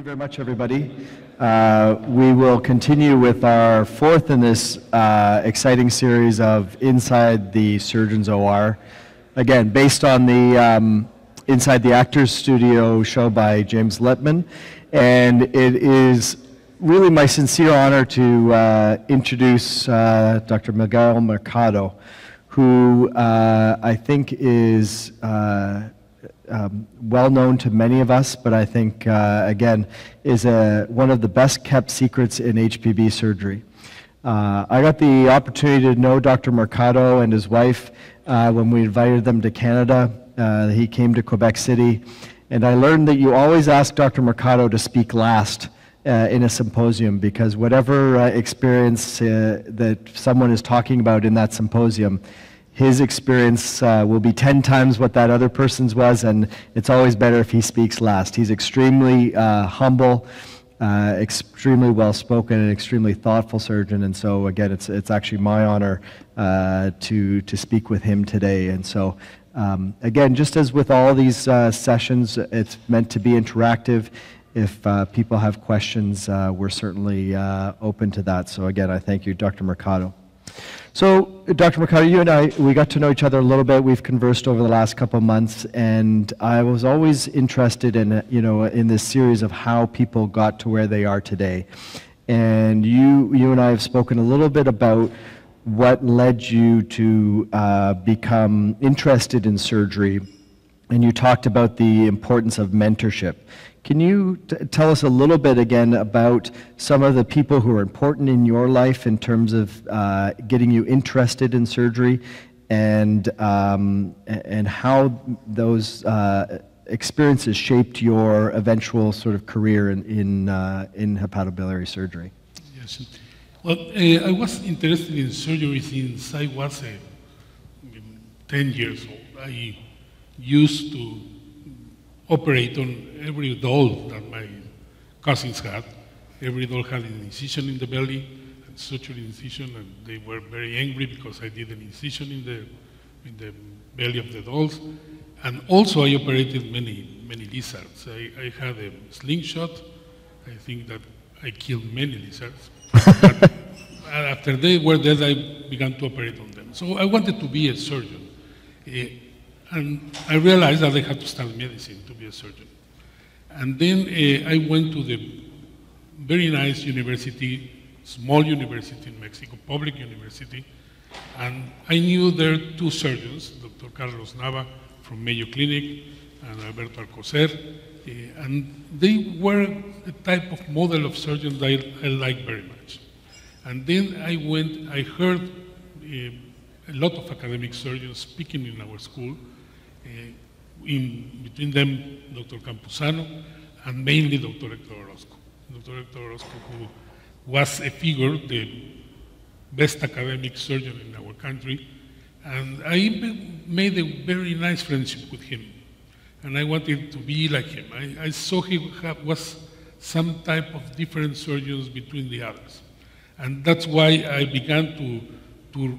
you very much, everybody. Uh, we will continue with our fourth in this uh, exciting series of Inside the Surgeon's OR. Again, based on the um, Inside the Actors Studio show by James Lipton. And it is really my sincere honor to uh, introduce uh, Dr. Miguel Mercado, who uh, I think is uh, um, well known to many of us, but I think, uh, again, is a, one of the best kept secrets in HPB surgery. Uh, I got the opportunity to know Dr. Mercado and his wife uh, when we invited them to Canada. Uh, he came to Quebec City, and I learned that you always ask Dr. Mercado to speak last. Uh, in a symposium, because whatever uh, experience that someone is talking about in that symposium, his experience uh, will be 10 times what that other person's was, and it's always better if he speaks last. He's extremely uh, humble, uh, extremely well spoken, and extremely thoughtful surgeon. And so, again, it's, it's actually my honor uh, to, to speak with him today. And so, um, again, just as with all these uh, sessions, it's meant to be interactive. If uh, people have questions, we're certainly open to that. So, again, I thank you, Dr. Mercado. So, Dr. Mercado, you and I, we got to know each other a little bit. We've conversed over the last couple of months, and I was always interested in, you know, in this series of how people got to where they are today. And you, you and I have spoken a little bit about what led you to uh, become interested in surgery, and you talked about the importance of mentorship. Can you tell us a little bit again about some of the people who are important in your life in terms of uh, getting you interested in surgery and, um, and how those uh, experiences shaped your eventual sort of career in, in, uh, in hepatobiliary surgery? Yes. Well, uh, I was interested in surgery since I was uh, 10 years old. I used to operate on every doll that my cousins had. Every doll had an incision in the belly, and suture incision, and they were very angry because I did an incision in the, in the belly of the dolls. And also I operated many, many lizards. I, I had a slingshot. I think that I killed many lizards. after they were dead, I began to operate on them. So I wanted to be a surgeon. Uh, and I realized that I had to study medicine to be a surgeon. And then uh, I went to the very nice university, small university in Mexico, public university, and I knew there are two surgeons, Dr. Carlos Nava from Mayo Clinic and Alberto Alcocer, uh, and they were the type of model of surgeon that I, I like very much. And then I went, I heard uh, a lot of academic surgeons speaking in our school, in between them Dr. Campuzano and mainly Dr. Hector Orozco. Dr. Hector Orozco, who was a figure, the best academic surgeon in our country, and I made a very nice friendship with him. And I wanted to be like him. I, I saw he was some type of different surgeons between the others. And that's why I began to, to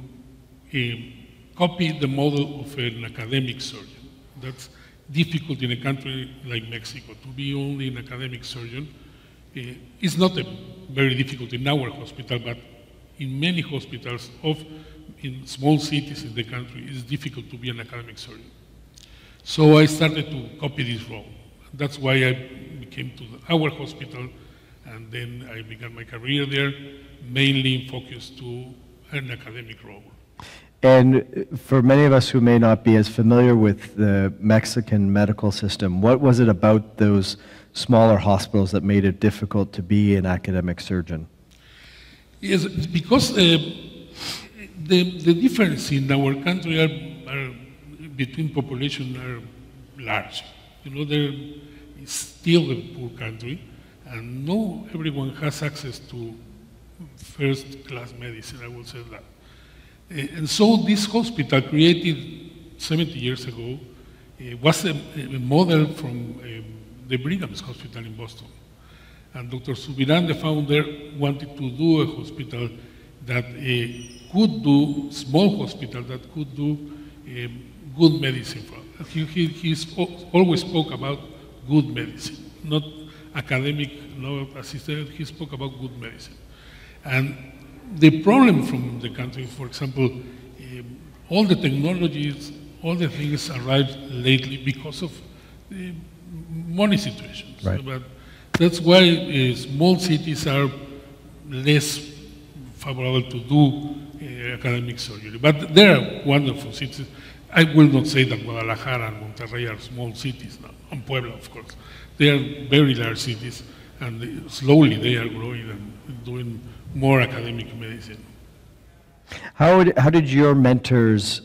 uh, copy the model of an academic surgeon. That's difficult in a country like Mexico to be only an academic surgeon. Uh, it's not a very difficult in our hospital, but in many hospitals of in small cities in the country, it's difficult to be an academic surgeon. So I started to copy this role. That's why I became to the, our hospital, and then I began my career there, mainly focused to an academic role. And for many of us who may not be as familiar with the Mexican medical system, what was it about those smaller hospitals that made it difficult to be an academic surgeon? Yes, because uh, the, the difference in our country are, are between population are large. You know, there is still a poor country, and no everyone has access to first-class medicine, I would say that. Eh, and so this hospital created 70 years ago uh, was a, a, model from um, the Brigham's Hospital in Boston. And Dr. Zubirán, the founder, wanted to do a hospital that uh, could do, small hospital that could do good medicine. He, he, he always spoke about good medicine, not academic, no, as he said, he spoke about good medicine. And the problem from the country, for example, um, all the technologies, all the things arrived lately because of the money situations. Right. But that's why uh, small cities are less favorable to do uh, academic surgery. But they are wonderful cities. I will not say that Guadalajara and Monterrey are small cities now, and Puebla, of course. They are very large cities, and they- slowly they are growing and doing more academic medicine. How, did- how did your mentors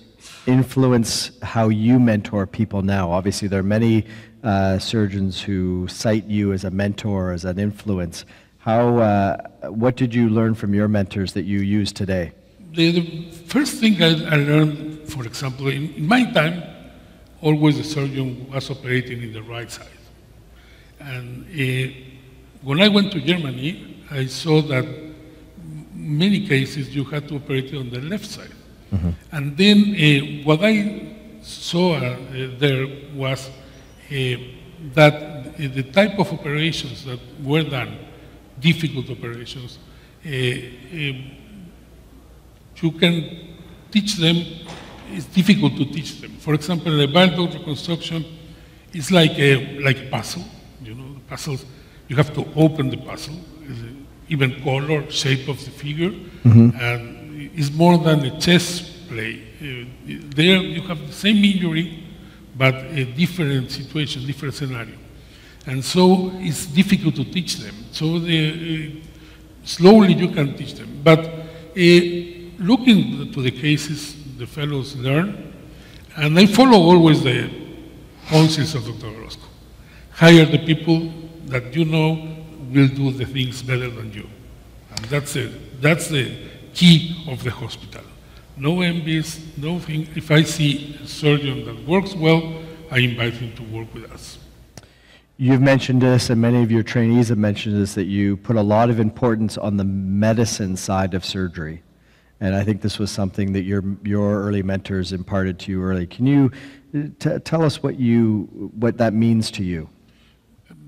influence how you mentor people now? Obviously, there are many uh, surgeons who cite you as a mentor, as an influence. How, uh, what did you learn from your mentors that you use today? The, the first thing I, I learned, for example, in, in my time, always the surgeon was operating in the right side. And uh, when I went to Germany, I saw that many cases you had to operate on the left side. And then uh, what I saw uh, there was uh, that the type of operations that were done, difficult operations, uh, uh, you can teach them, it's difficult to teach them. For example, the bile duct reconstruction is like a, like a puzzle, you know, the puzzles, you have to open the puzzle, even color, shape of the figure, and it's more than a chess play. Uh, there you have the same injury, but a different situation, different scenario. And so it's difficult to teach them. So the, uh, slowly you can teach them. But uh, looking to the cases, the fellows learn, and I follow always the counsels of Dr. Orozco. Hire the people that you know will do the things better than you. And that's it. That's the key of the hospital. No MBs, nothing. If I see a surgeon that works well, I invite him to work with us. You've mentioned this, and many of your trainees have mentioned this, that you put a lot of importance on the medicine side of surgery. And I think this was something that your, your early mentors imparted to you early. Can you uh, tell us what, you, what that means to you?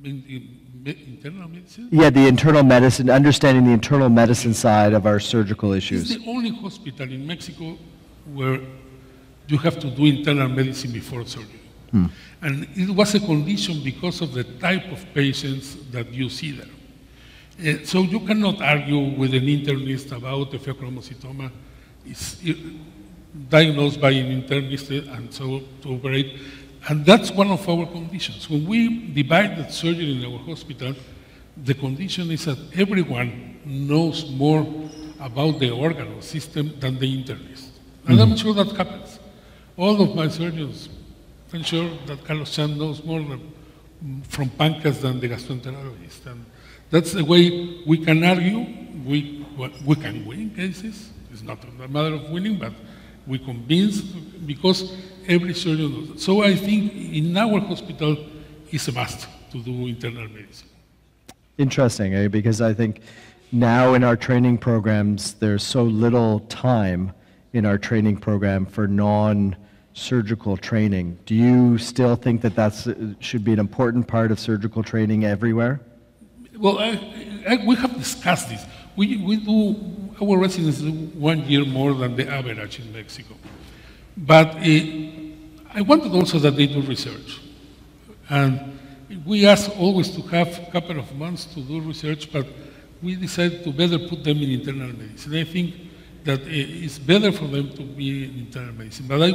In, in internal medicine, Yeah, the internal medicine, understanding the internal medicine side of our surgical issues. It's the only hospital in Mexico where you have to do internal medicine before surgery. And it was a condition because of the type of patients that you see there. Uh, so you cannot argue with an internist about the pheochromocytoma. It's uh, diagnosed by an internist and so to operate. And that's one of our conditions. When we divide the surgery in our hospital, the condition is that everyone knows more about the organ or system than the internist. And I'm mm-hmm. sure that happens. All of my surgeons, I'm sure that Carlos Chan knows more than, from pancreas than the gastroenterologist. And that's the way we can argue. We, we can win cases. It's not a matter of winning, but we convince because every surgeon knows. that. So I think in our hospital, it's a must to do internal medicine. Interesting, eh? because I think now in our training programs, there's so little time in our training program for non-surgical training. Do you still think that that's uh, should be an important part of surgical training everywhere? Well, I, I, we have discussed this. We, we do our residents do one year more than the average in Mexico. But uh, I wanted also that they do research. And we ask always to have a couple of months to do research, but we decided to better put them in internal medicine. I think that it's better for them to be in internal medicine. But I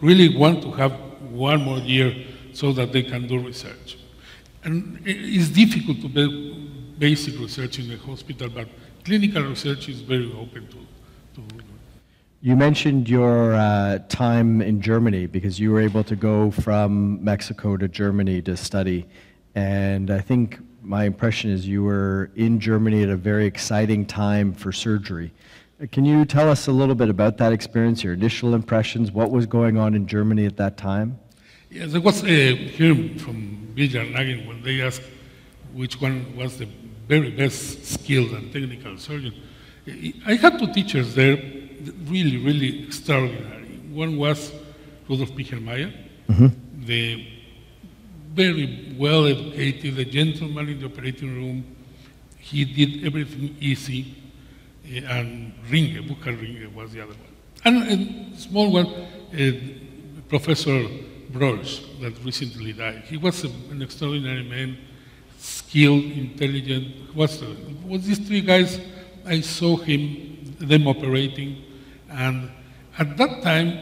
really want to have one more year so that they can do research. And it's difficult to do basic research in a hospital, but clinical research is very open to, to You mentioned your uh, time in Germany because you were able to go from Mexico to Germany to study. And I think my impression is you were in Germany at a very exciting time for surgery. Uh, Can you tell us a little bit about that experience, your initial impressions, what was going on in Germany at that time? Yes, there was a hearing from Villar Nagin when they asked which one was the very best skilled and technical surgeon. I I had two teachers there, really, really extraordinary. One was Rudolf Pichlmayr, the very well educated, a gentleman in the operating room. He did everything easy. eh, and Ringe, Burckhardt Ringe was the other one. And a small one, uh, Professor Broers, that recently died. He was a, an extraordinary man, skilled, intelligent. Was, uh, was these three guys, I saw him, them operating, and at that time,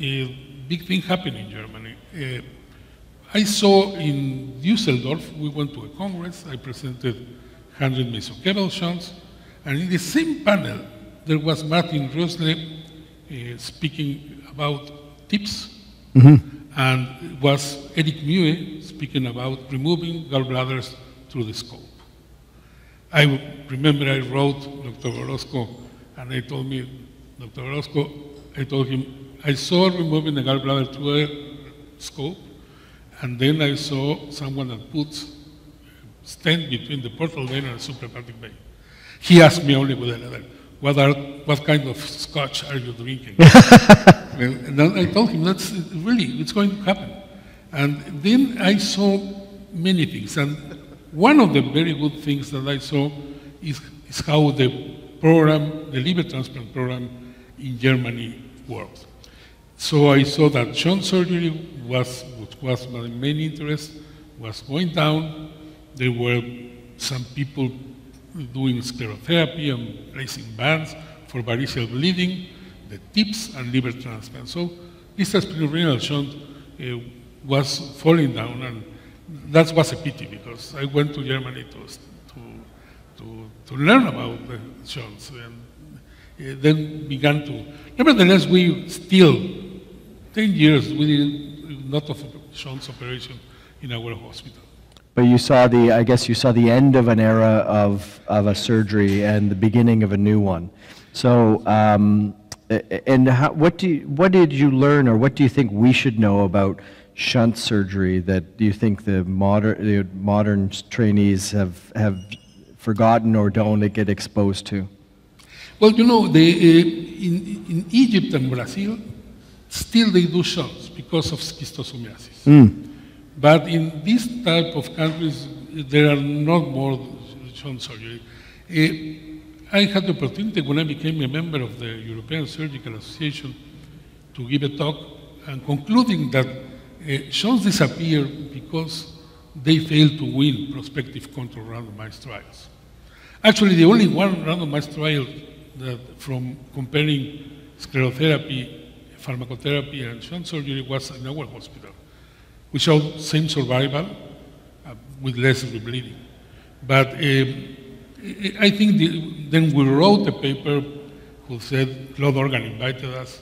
a big thing happened in Germany. Uh, I saw in Düsseldorf, we went to a congress, I presented 100 mesocaval shunts, and in the same panel, there was Martin Rössle uh, speaking about TIPS, and it was Erich Mühe speaking about removing gallbladders through the scope. I remember I wrote Dr. Orozco, and I told me, Dr. Orozco, I told him, I saw removing the gallbladder through a scope, and then I saw someone that puts stent between the portal vein and the suprahepatic vein. He asked me only with another, what, are, what kind of scotch are you drinking? and and then I told him, that's really, it's going to happen. And then I saw many things. And one of the very good things that I saw is, is how the program, the liver transplant program in Germany works. So I saw that shunt surgery was, was my main interest, was going down. There were some people doing sclerotherapy and placing bands for variceal bleeding, the TIPS and liver transplant. So this renal shunt uh, was falling down, and that was a pity because I went to Germany to, to, to, to learn about the shunts and then began to. Nevertheless, we still, 10 years, we did a lot of shunts operation in our hospital. But you saw the, I guess you saw the end of an era of, of a surgery and the beginning of a new one. So, um, and how, what do you, what did you learn, or what do you think we should know about shunt surgery that do you think the modern, the modern trainees have, have forgotten or don't get exposed to? Well, you know, the, uh, in, in Egypt and Brazil, still they do shunts because of schistosomiasis. But in this type of countries, there are not more shunt surgery. Uh, I had the opportunity when I became a member of the European Surgical Association to give a talk and concluding that uh, shunts disappear because they fail to win prospective control randomized trials. Actually, the only one randomized trial that from comparing sclerotherapy, pharmacotherapy, and shunt surgery was in our hospital. We showed same survival uh, with less rebleeding. But um, I I think the, then we wrote a paper who said Claude Organ invited us,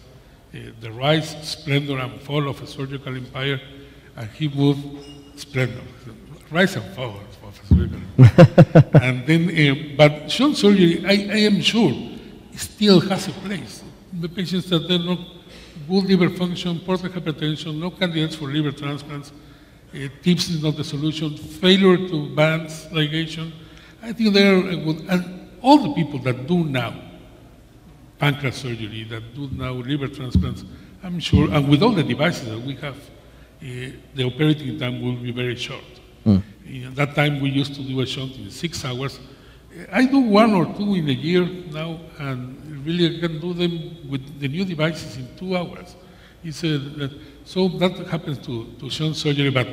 uh, the rise, splendor, and fall of a surgical empire, and he moved splendor, rise and fall of a surgical empire. and then, uh, but shunt surgery, I, I am sure, still has a place. The patients that are not good liver function, portal hypertension, no candidates for liver transplants, uh, TIPS is not the solution, failure to bands ligation. I think they are good, and all the people that do now pancreas surgery, that do now liver transplants, I'm sure, and with all the devices that we have, uh, the operating time will be very short. In that time, we used to do a shunt in six hours. I do one or two in a year now, and really I can do them with the new devices in two hours. It's a, that- so that happens to, to shunt surgery, but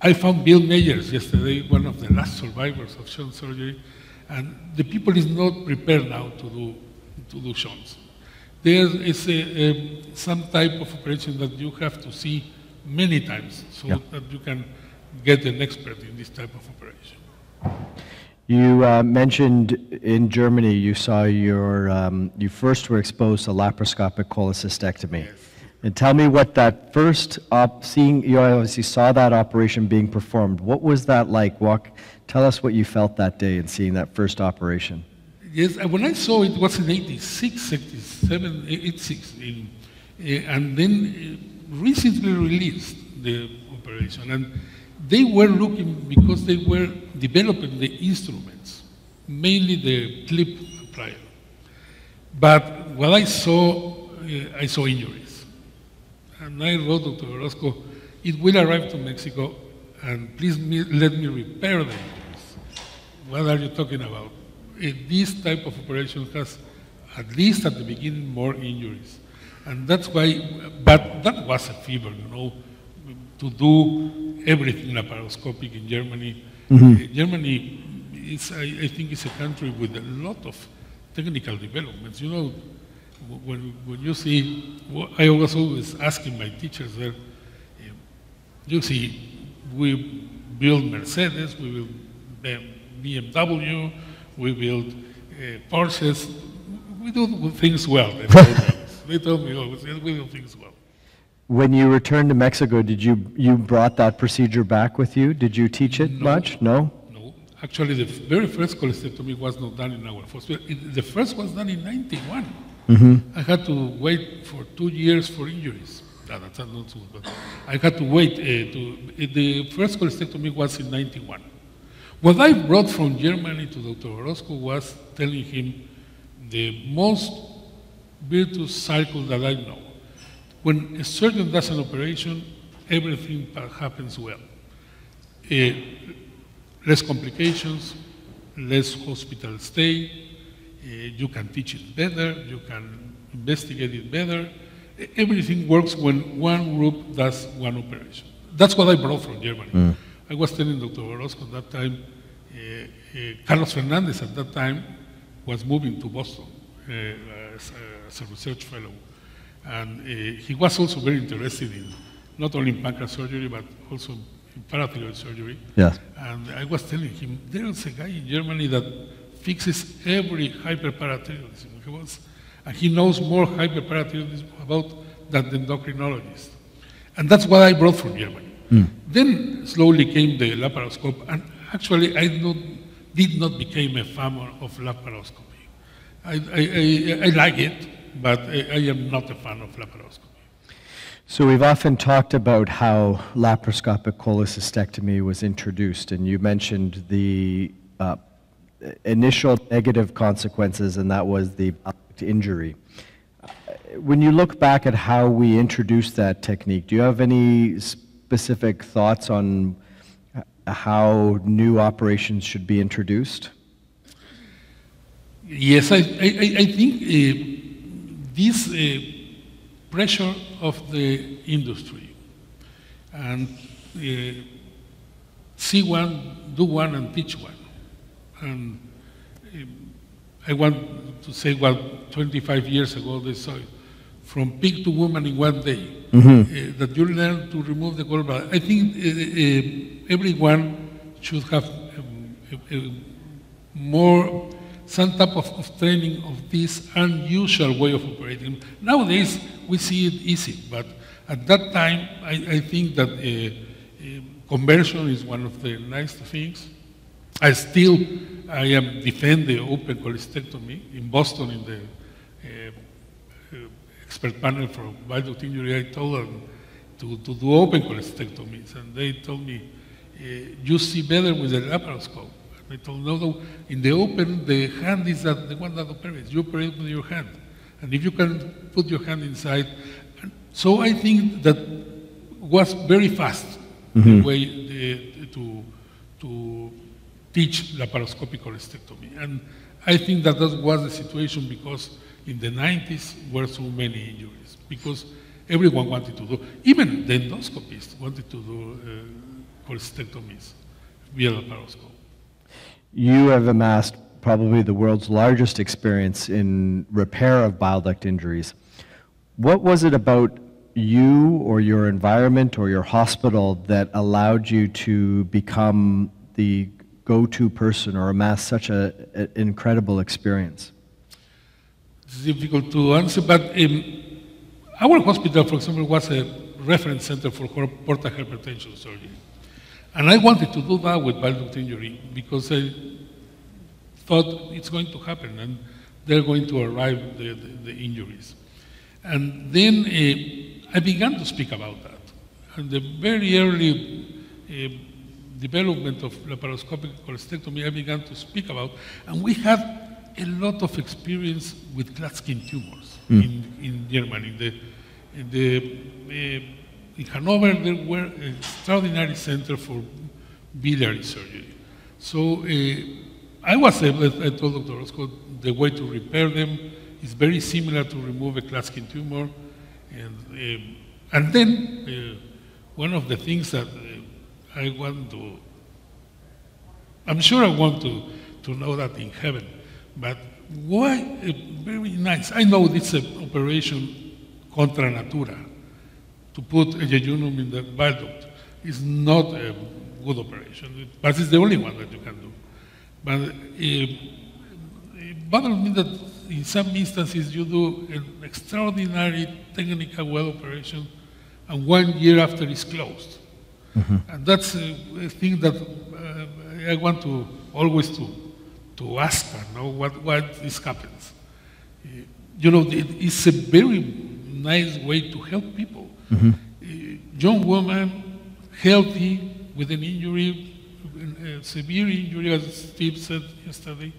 I found Bill Meyers yesterday, one of the last survivors of shunt surgery, and the people is not prepared now to do, to do shunts. There is a, a, some type of operation that you have to see many times so Yeah. that you can get an expert in this type of operation. You uh, mentioned in Germany you saw your, um, you first were exposed to laparoscopic cholecystectomy. And tell me what that first op, seeing, you obviously saw that operation being performed. What was that like? Walk, tell us what you felt that day in seeing that first operation. Yes, when I saw it was in 86, 87, 86, in, uh, and then uh, recently released the operation. And they were looking, because they were developing the instruments, mainly the clip applier. But what I saw, uh, I saw injuries. And I wrote Dr. Orozco, it will arrive to Mexico, and please me, let me repair the injuries. What are you talking about? Eh, this type of operation has, at least at the beginning, more injuries. And that's why, but that was a fever, you know, to do everything laparoscopic in Germany. Eh, Germany is, I, I think, is a country with a lot of technical developments. You know, when, when you see, I was always asking my teachers there, eh, you see, we build Mercedes, we build BMW, we build uh, Porsches. We do things well. They told me, they told me always, we do things well. When you returned to Mexico, did you, you brought that procedure back with you? Did you teach it No. much? No? No, actually, the very first cholecystectomy was not done in our. It- The first was done in 91. I had to wait for two years for injuries. No, that's not true, but I had to wait uh, to, the first cholecystectomy was in 91. What I brought from Germany to Dr. Orozco was telling him the most virtuous cycle that I know. When a surgeon does an operation, everything happens well. Uh, less complications, less hospital stay, uh, you can teach it better, you can investigate it better. Everything works when one group does one operation. That's what I brought from Germany. I was telling Dr. Orozco at that time, uh, uh, Carlos Fernandez at that time was moving to Boston uh, as, as a research fellow. And uh, he was also very interested in not only in pancreas surgery, but also in parathyroid surgery. Yes. And I was telling him, there's a guy in Germany that fixes every hyperparathyroidism. He was, and he knows more hyperparathyroidism about than the endocrinologist. And that's what I brought from Germany. Then slowly came the laparoscope, and actually I not, did not become a fan of laparoscopy. I, I, I, I like it, but I, am not a fan of laparoscopy. So we've often talked about how laparoscopic cholecystectomy was introduced, and you mentioned the uh, initial negative consequences, and that was the injury. When you look back at how we introduced that technique, do you have any specific thoughts on how new operations should be introduced? Yes, I, I, I- I think uh, this uh, pressure of the industry and uh, see one, do one, and teach one. And um, I want to say what 25 years ago they saw it. From pig to woman in one day, uh, that you learn to remove the gallbladder. I think uh, uh, everyone should have um, more some type of, of training of this unusual way of operating. Nowadays, we see it easy, but at that time, I, I think that uh, uh, conversion is one of the nice things. I still, I am defend the open cholecystectomy in Boston in the uh, uh, expert panel for duct injury. I told them to, to do open cholecystectomies, and they told me, uh, you see better with the laparoscope. I told no, no, in the open, the hand is that the one that operates. You operate with your hand. And if you can put your hand inside. And so I think that was very fast the way the, to, to teach laparoscopic cholecystectomy. And I think that that was the situation because in the 90s were so many injuries because everyone wanted to do, even the endoscopists wanted to do uh, cholecystectomies via laparoscope. You have amassed probably the world's largest experience in repair of bile duct injuries. What was it about you or your environment or your hospital that allowed you to become the go-to person or amass such a, an incredible experience? It's difficult to answer, but um, our hospital, for example, was a reference center for portal hypertension surgery. And I wanted to do that with bile duct injury because I thought it's going to happen and they're going to arrive the, the, the injuries. And then uh, I began to speak about that. And the very early uh, development of laparoscopic cholecystectomy, I began to speak about, and we had a lot of experience with Klatskin tumors in, in Germany. The, in the, uh, in Hanover, there were an extraordinary center for biliary surgery. So uh, I was able, I told Dr. Orozco, the way to repair them is very similar to remove a Klatskin tumor. And, uh, and then uh, one of the things that I want to, I'm sure I want to, to know that in heaven, but why, very nice, I know this is an operation contra natura, to put a jejunum in the bile duct is not a good operation, but it's the only one that you can do. But uh, it bothers me that in some instances you do an extraordinary technical well operation and one year after it's closed. And that's a, a thing that uh, I want to always to, to ask her, know what, why this happens. You know, it, it's a very nice way to help people. Uh, young woman, healthy, with an injury, a severe injury, as Steve said yesterday,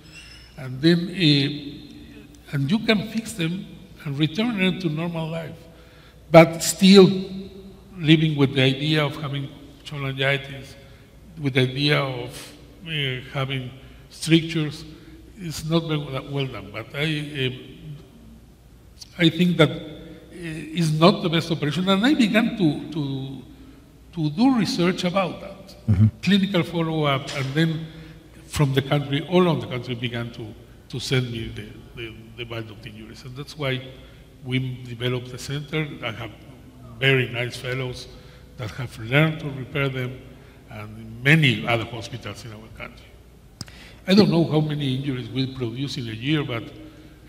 and then uh, and you can fix them and return them to normal life, but still living with the idea of having cholangitis, with the idea of uh, having strictures, is not very well done. But I, uh, I think that is not the best operation, and I began to to to do research about that, mm-hmm. clinical follow-up, and then from the country, all of the country began to, to send me the, the, the bile duct injuries. And that's why we developed the center. I have very nice fellows that have learned to repair them, and many other hospitals in our country. I don't know how many injuries we produce in a year, but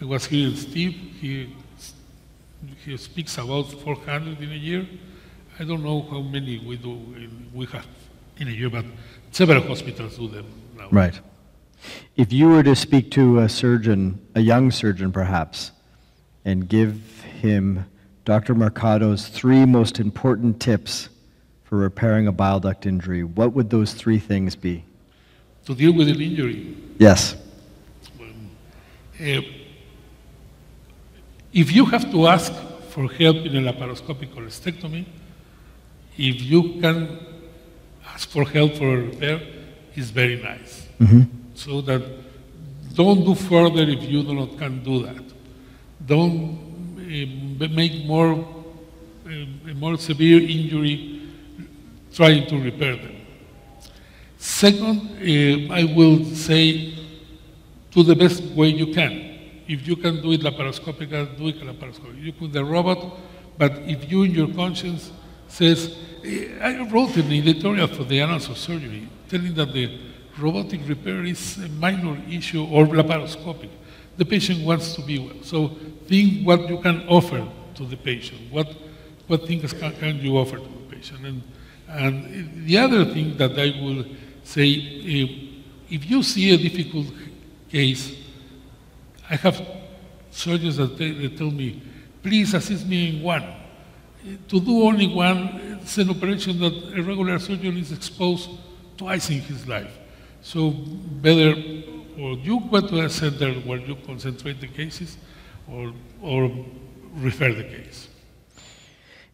I was hearing Steve, he, he speaks about 400 in a year. I don't know how many we do in, we have in a year, but several hospitals do them now. Right. If you were to speak to a surgeon, a young surgeon perhaps, and give him Dr. Mercado's three most important tips for repairing a bile duct injury, what would those three things be? To deal with an injury, Yes. uh, if you have to ask for help in a laparoscopic cholecystectomy, if you can ask for help for a repair, it's very nice. So that don't do further if you do not can do that. Don't uh, make more uh, a more severe injury trying to repair them. Second, uh, I will say to the best way you can. If you can do it laparoscopically, do it laparoscopically. You put the robot, but if you in your conscience says, eh, I wrote an editorial for the Annals of Surgery telling that the robotic repair is a minor issue or laparoscopic. The patient wants to be well. So think what you can offer to the patient. What, what things can, can you offer to the patient? And, and the other thing that I will say, eh, if you see a difficult case, I have surgeons that, they, they tell me, please assist me in one. To do only one, it's an operation that a regular surgeon is exposed twice in his life. So better, or you go to a center where you concentrate the cases, or, or refer the case.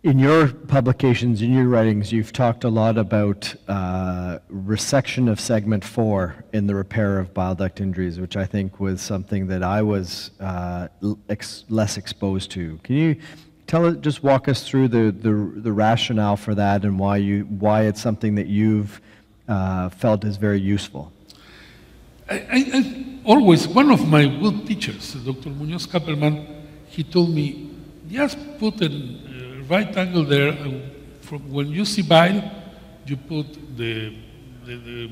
In your publications, in your writings, you've talked a lot about uh, resection of segment four in the repair of bile duct injuries, which I think was something that I was uh, ex- less exposed to. Can you tell it, just walk us through the, the, the rationale for that and why you why it's something that you've uh, felt is very useful? I, I, I always, one of my good teachers, Dr. Munoz Kappelman, he told me, just put a uh, right angle there, and from when you see bile, you put the, the, the,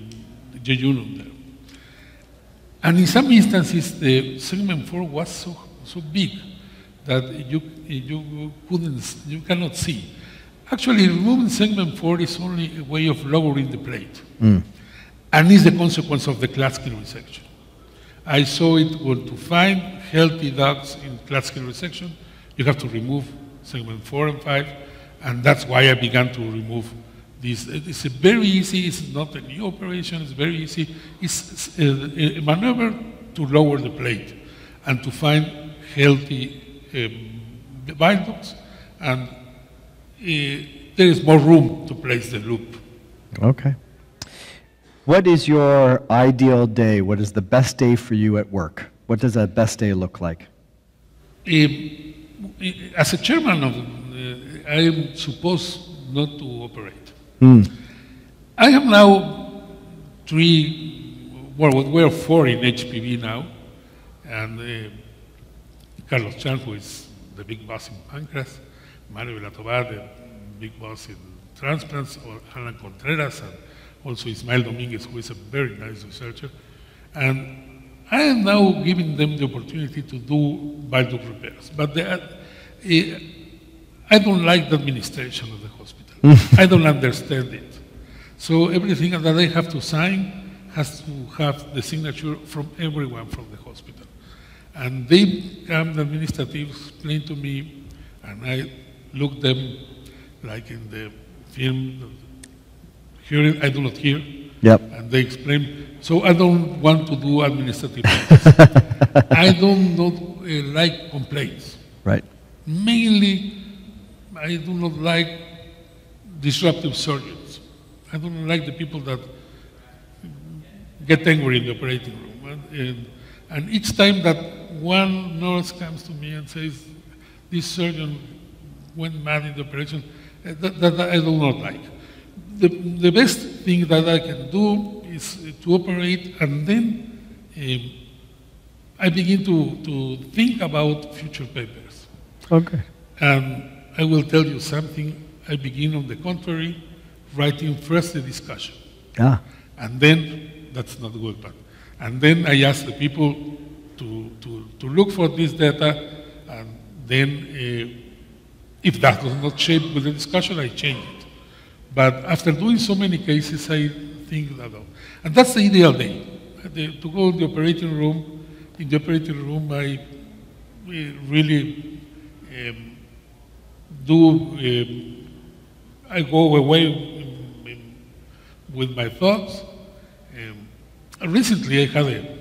the jejunum there. And in some instances, the segment 4 was so, so big that you, you couldn't, you cannot see. Actually, removing segment 4 is only a way of lowering the plate mm. and is the consequence of the Klatskin resection. I saw it when to find healthy ducts in Klatskin resection, you have to remove segment four and five, and that's why I began to remove this. It's a very easy, it's not a new operation, it's very easy. It's a, a maneuver to lower the plate and to find healthy um, ducts. And uh, there is more room to place the loop. Okay. What is your ideal day? What is the best day for you at work? What does a best day look like? Um, as a chairman of, uh, I am supposed not to operate. Hmm. I have now three, well, we're four in HPB now, and uh, Carlos Chan, who is the big boss in pancreas, Mario Vilatobá, the big boss in transplants, or Alan Contreras, and also Ismael Dominguez, who is a very nice researcher. And I am now giving them the opportunity to do bile duct repairs. But they are, eh, I don't like the administration of the hospital. I don't understand it. So everything that I have to sign has to have the signature from everyone from the hospital. And they come, the administrative, explain to me, and I look them like in the film, hearing, I do not hear, Yep. and they explain, so I don't want to do administrative. I don't not, uh, like complaints. Right. Mainly, I do not like disruptive surgeons. I don't like the people that get angry in the operating room. And, and, and each time that one nurse comes to me and says, this surgeon went mad in the operation, uh, that, that I do not like. The, the best thing that I can do is uh, to operate and then um, I begin to, to think about future papers. Okay. And I will tell you something. I begin, on the contrary, writing first the discussion. Ah. And then, that's not good, but, and then I ask the people to, to, to look for this data, and then uh, if that does not shape with the discussion, I change it. But after doing so many cases, I think that, and that's the ideal day. The, to go in the operating room, in the operating room, I uh, really um, do, um, I go away um, um, with my thoughts. Um, recently, I had a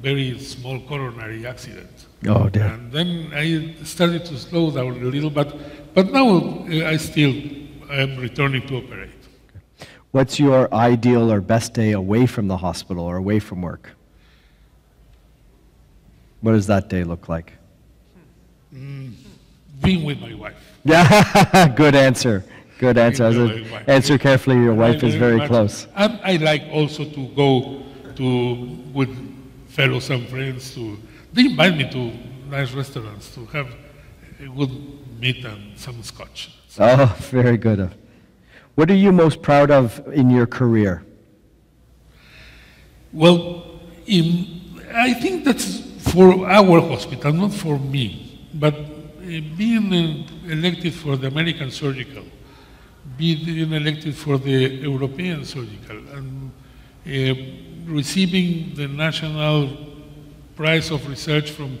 very small coronary accident. Oh, dear. And then I started to slow down a little, but, but now uh, I still am returning to operate. What's your ideal or best day away from the hospital or away from work? What does that day look like? Hmm. Being with my wife. Yeah, good answer. Good answer. A- with my wife. answer carefully. Your wife I is very much- close. I, I like also to go to with fellows and friends to. They invite me to nice restaurants to have a good meat and some scotch. Oh, very good. What are you most proud of in your career? Well, in, I think that's for our hospital, not for me. But uh, being uh, elected for the American Surgical, being elected for the European Surgical, and uh, receiving the National Prize of Research from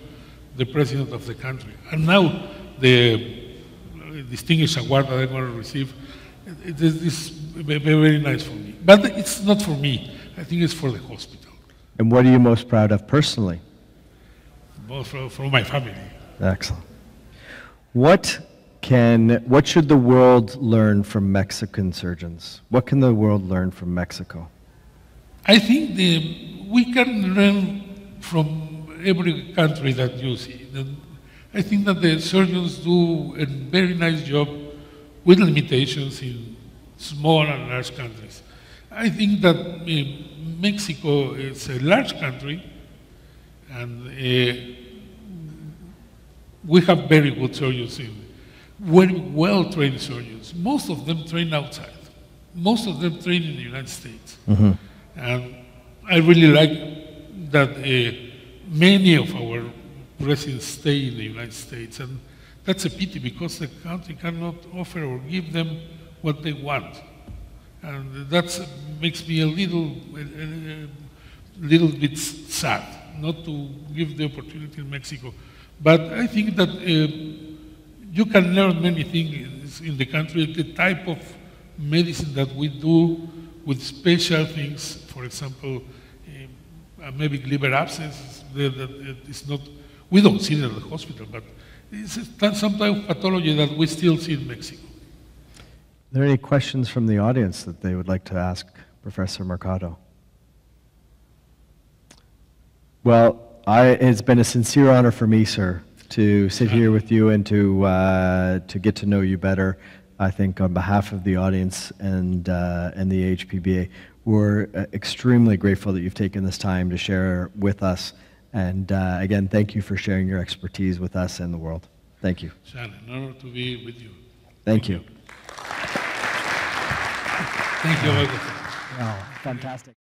the President of the country, and now the uh, distinguished award that I'm going to receive, it is ve- very nice for me. But it's not for me. I think it's for the hospital, And what are you most proud of personally? both for, for my family. Excellent. What can what should the world learn from Mexican surgeons? What can the world learn from Mexico? I think the, we can learn from every country that you see. I think that the surgeons do a very nice job with limitations in small and large countries. I think that uh, Mexico is a large country and uh, we have very good surgeons in, very well trained surgeons. Most of them train outside. Most of them train in the United States. And I really like that uh, many of our residents stay in the United States. And that's a pity because the country cannot offer or give them what they want. And that makes me a little, a, little bit sad not to give the opportunity in Mexico. But I think that uh, you can learn many things in the country, the type of medicine that we do with special things, for example, uh, maybe liver abscess, is not, we don't see it at the hospital, but it's a- some type of pathology that we still see in Mexico. Are there any questions from the audience that they would like to ask Professor Mercado? Well, I, it's been a sincere honor for me, sir, to sit here with you and to, uh, to get to know you better. I think on behalf of the audience and, uh, and the HPBA, we're uh, extremely grateful that you've taken this time to share with us. And uh, again, thank you for sharing your expertise with us and the world. Thank you. It's an honor to be with you. Thank you. Thank you. August. fantastic.